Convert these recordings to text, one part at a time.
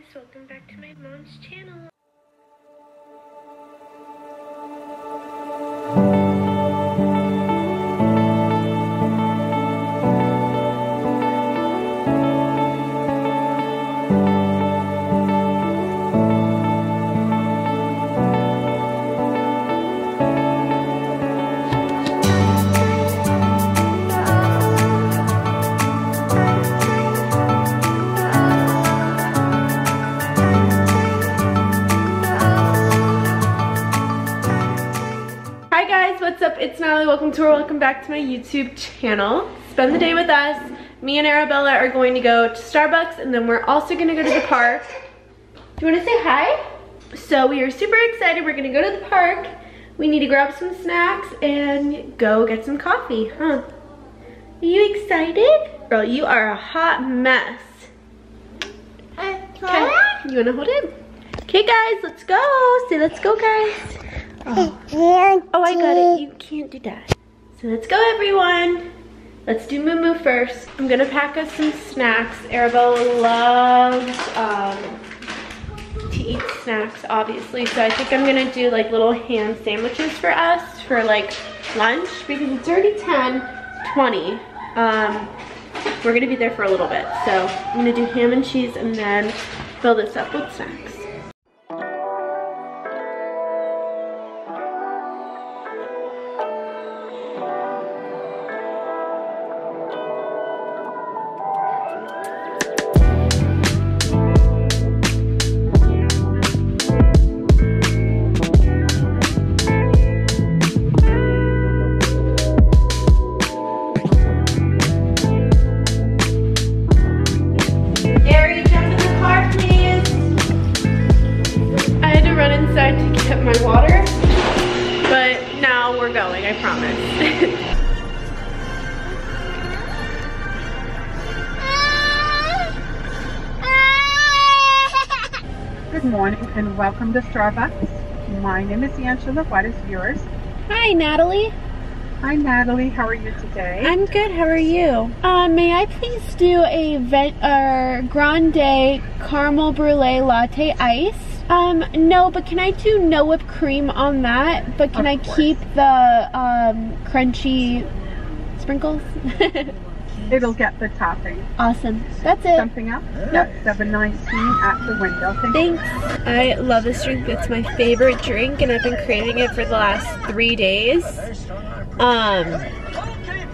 guys, welcome back to my mom's channel. Up? It's Natalie. Welcome to or welcome back to my YouTube channel. Spend the day with us. Me and Arabella are going to go to Starbucks and then we're also gonna go to the park. Do you wanna say hi? So we are super excited. We're gonna go to the park. We need to grab some snacks and go get some coffee, huh? Are you excited? Girl, you are a hot mess. Okay, you wanna hold it? Okay guys, let's go. Say let's go guys. Oh. oh, I got it. You can't do that. So let's go, everyone. Let's do Moo Moo first. I'm gonna pack us some snacks. Arabella loves um, to eat snacks, obviously. So I think I'm gonna do like little ham sandwiches for us for like lunch because it's already 10, 20. Um, we're gonna be there for a little bit. So I'm gonna do ham and cheese and then fill this up with snacks. And the Starbucks. My name is Angela. What is yours? Hi, Natalie. Hi, Natalie. How are you today? I'm good. How are you? Uh, may I please do a uh, grande caramel brulee latte ice? Um, no, but can I do no whipped cream on that? But can Of I course. keep the um, crunchy sprinkles? It'll get the topping. awesome. That's it. Something else? That's 719 at the window. Thank you. Thanks. I love this drink. It's my favorite drink, and I've been craving it for the last three days. Um,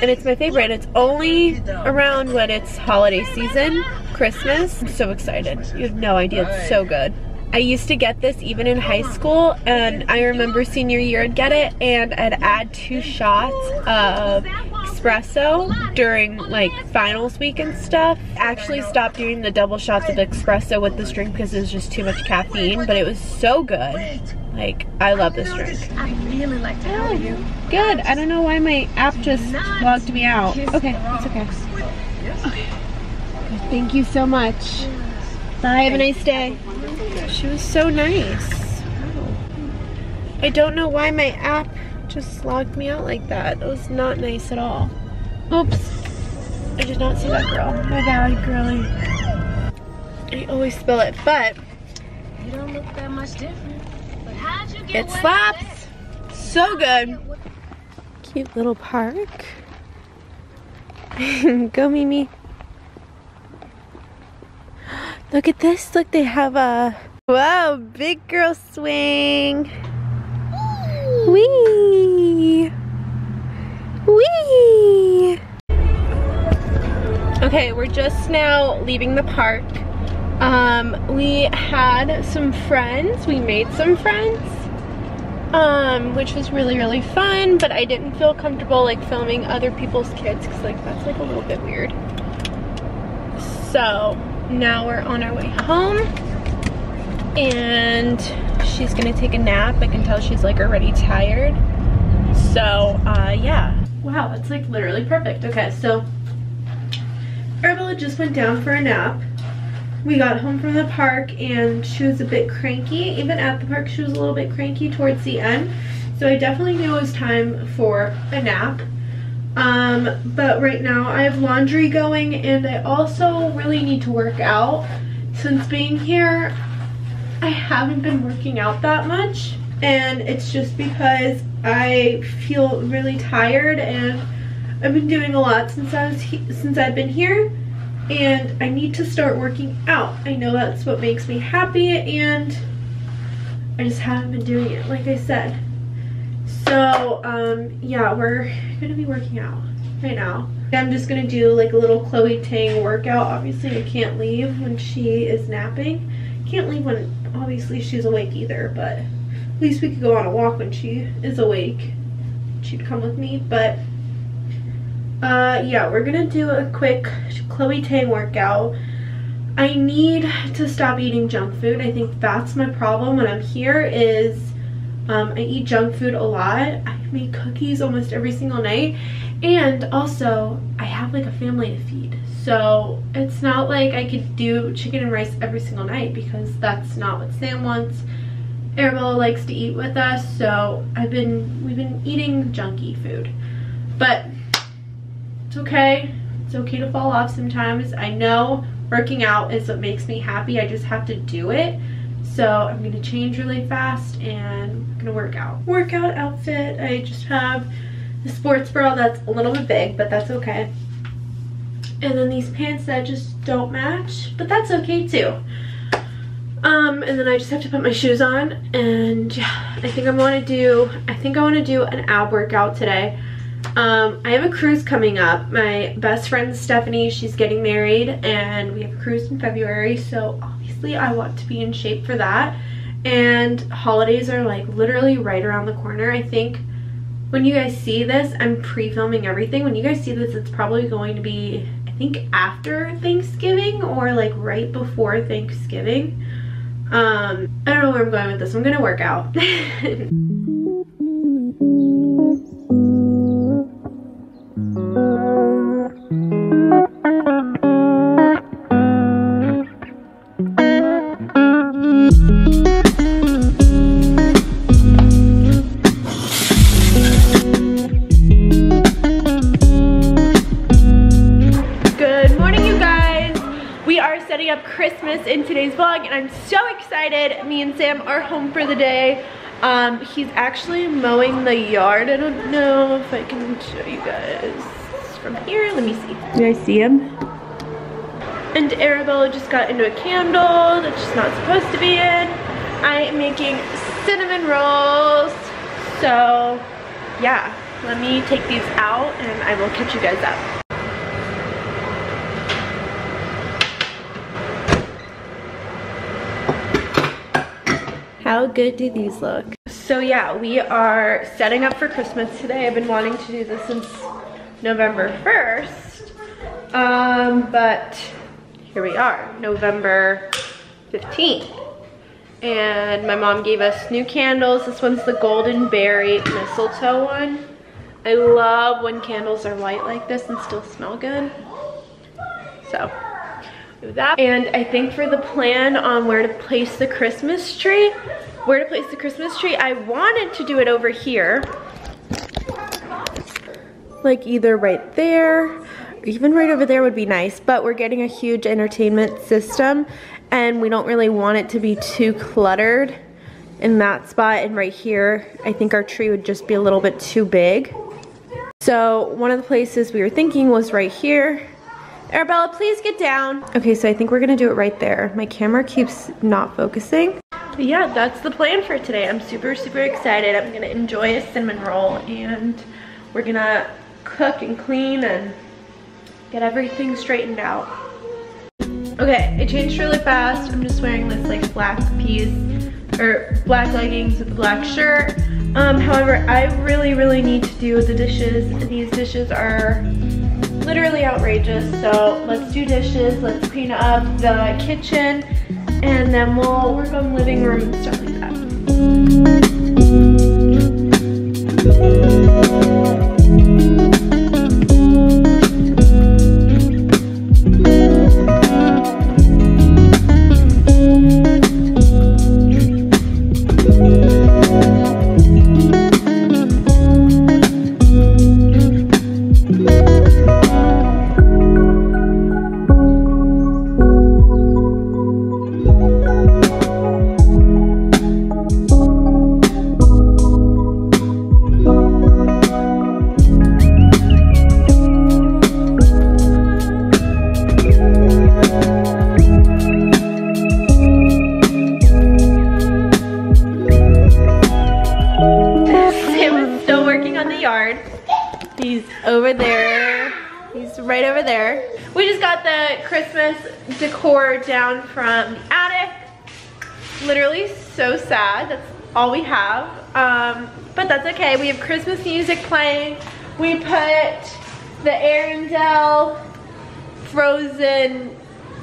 and it's my favorite. It's only around when it's holiday season, Christmas. I'm so excited. You have no idea. It's so good. I used to get this even in high school, and I remember senior year I'd get it, and I'd add two shots of espresso during like finals week and stuff. Actually stopped doing the double shots of espresso with this drink because it was just too much caffeine, but it was so good. Like, I love this drink. I really like to help you. Good. I don't know why my app just logged me out. Okay, it's okay. Okay. Thank you so much. Bye. Have a nice day. She was so nice. I don't know why my app just logged me out like that. It was not nice at all. Oops. I did not see that girl. My bad, girlie. I always spill it, but You don't look that much different. But how'd you get it slaps. So good. Cute little park. Go Mimi. Look at this. Look, they have a wow, big girl swing. Wee. Wee. Okay, we're just now leaving the park. Um, we had some friends. We made some friends. Um, which was really, really fun, but I didn't feel comfortable like filming other people's kids because like that's like a little bit weird. So now we're on our way home and she's gonna take a nap. I can tell she's like already tired. So uh, yeah. Wow, that's like literally perfect. Okay, so Arabella just went down for a nap. We got home from the park and she was a bit cranky. Even at the park, she was a little bit cranky towards the end. So I definitely knew it was time for a nap. Um, but right now I have laundry going and I also really need to work out. since being here, I haven't been working out that much. And it's just because I feel really tired and I've been doing a lot since I was since I've been here and I need to start working out. I know that's what makes me happy and I just haven't been doing it like I said. So um, yeah, we're gonna be working out right now. I'm just gonna do like a little Chloe Ting workout. Obviously I can't leave when she is napping. Can't leave when obviously she's awake either, but at least we could go on a walk when she is awake. She'd come with me, but uh, yeah, we're gonna do a quick Chloe Ting workout. I need to stop eating junk food. I think that's my problem when I'm here is um, I eat junk food a lot. I make cookies almost every single night. And also, I have like a family to feed. So it's not like I could do chicken and rice every single night because that's not what Sam wants. Arabella likes to eat with us, so I've been, we've been eating junky food. But it's okay. It's okay to fall off sometimes. I know working out is what makes me happy. I just have to do it. So I'm gonna change really fast and I'm gonna work out. Workout outfit, I just have the sports bra that's a little bit big, but that's okay. And then these pants that just don't match, but that's okay too. Um, and then I just have to put my shoes on and yeah, I think I wanna do, I think I wanna do an ab workout today. Um, I have a cruise coming up. My best friend Stephanie, she's getting married and we have a cruise in February. So obviously I want to be in shape for that. And holidays are like literally right around the corner. I think when you guys see this, I'm pre-filming everything. When you guys see this, it's probably going to be, think after Thanksgiving or like right before Thanksgiving. Um, I don't know where I'm going with this. I'm gonna work out. Sam are home for the day. Um, he's actually mowing the yard. I don't know if I can show you guys from here. Let me see. Do guys see him? And Arabella just got into a candle that she's not supposed to be in. I am making cinnamon rolls. So yeah, let me take these out and I will catch you guys up. How good do these look? So yeah, we are setting up for Christmas today. I've been wanting to do this since November 1st. Um, but here we are, November 15th. And my mom gave us new candles. This one's the Golden Berry Mistletoe one. I love when candles are white like this and still smell good. So that. And I think for the plan on where to place the Christmas tree, where to place the Christmas tree, I wanted to do it over here. Like either right there, even right over there would be nice, but we're getting a huge entertainment system and we don't really want it to be too cluttered in that spot and right here I think our tree would just be a little bit too big so one of the places we were thinking was right here Arabella, please get down. Okay, so I think we're gonna do it right there. My camera keeps not focusing. But yeah, that's the plan for today. I'm super, super excited. I'm gonna enjoy a cinnamon roll and we're gonna cook and clean and get everything straightened out. Okay, it changed really fast. I'm just wearing this like black piece or black leggings with a black shirt. Um, however, I really, really need to do the dishes. These dishes are literally outrageous. So let's do dishes, let's clean up the kitchen, and then we'll work on living room and stuff like that. He's over there. He's right over there. We just got the Christmas decor down from the attic. Literally so sad. That's all we have. Um, but that's okay. We have Christmas music playing. We put the Arendelle frozen,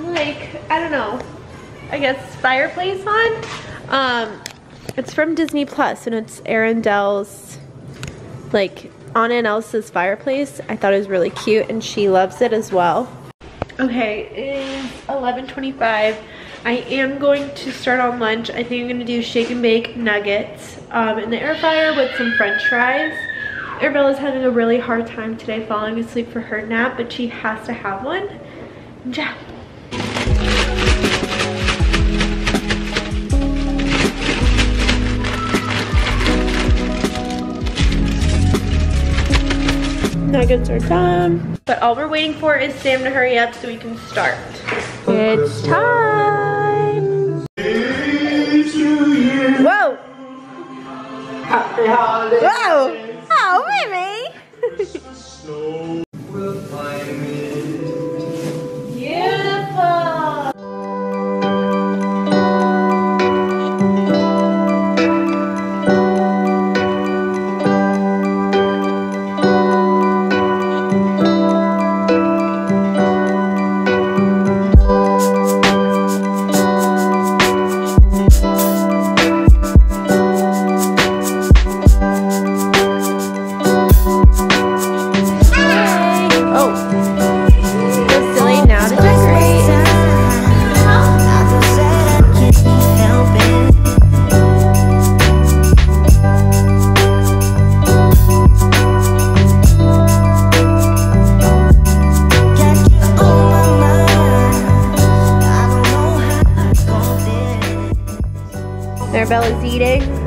like, I don't know, I guess fireplace on. Um, it's from Disney Plus and it's Arendelle's like, Anna and Elsa's fireplace. I thought it was really cute and she loves it as well. Okay, it is 11.25. I am going to start on lunch. I think I'm gonna do shake and bake nuggets um, in the air fryer with some french fries. Arabella's having a really hard time today falling asleep for her nap, but she has to have one. Ja. Nuggets are done. But all we're waiting for is Sam to hurry up so we can start. It's time. Whoa! Whoa! Oh, Mimi!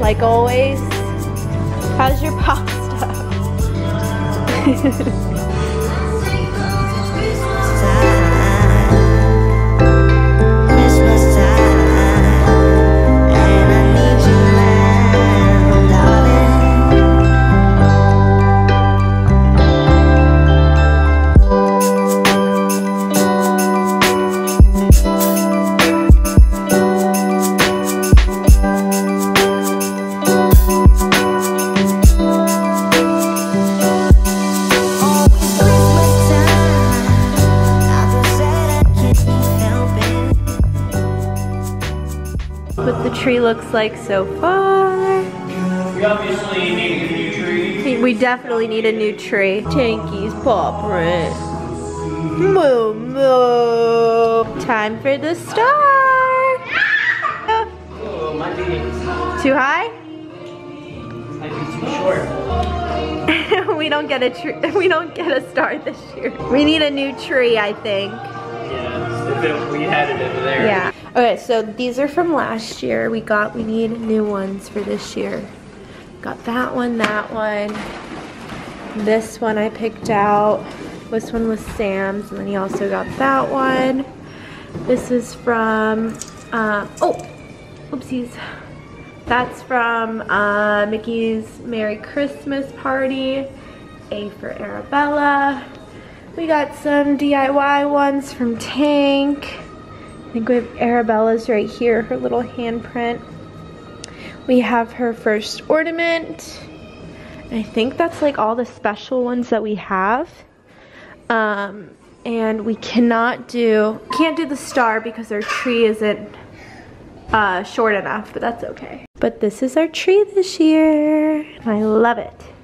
like always. How's your pasta? what the tree looks like so far. We obviously need a new tree. We definitely need a new tree. Tanky's paw print. Moo moo. Time for the star. Oh, Too high? might be too short. we don't get a tree. We don't get a star this year. We need a new tree, I think. Yeah, it, we had it over there. Yeah. Okay, so these are from last year. We got, we need new ones for this year. Got that one, that one. This one I picked out. This one was Sam's, and then he also got that one. This is from, uh, oh, oopsies. That's from uh, Mickey's Merry Christmas Party. A for Arabella. We got some DIY ones from Tank. I think we have Arabella's right here, her little handprint. We have her first ornament. I think that's like all the special ones that we have. Um, and we cannot do, can't do the star because our tree isn't uh, short enough, but that's okay. But this is our tree this year, I love it.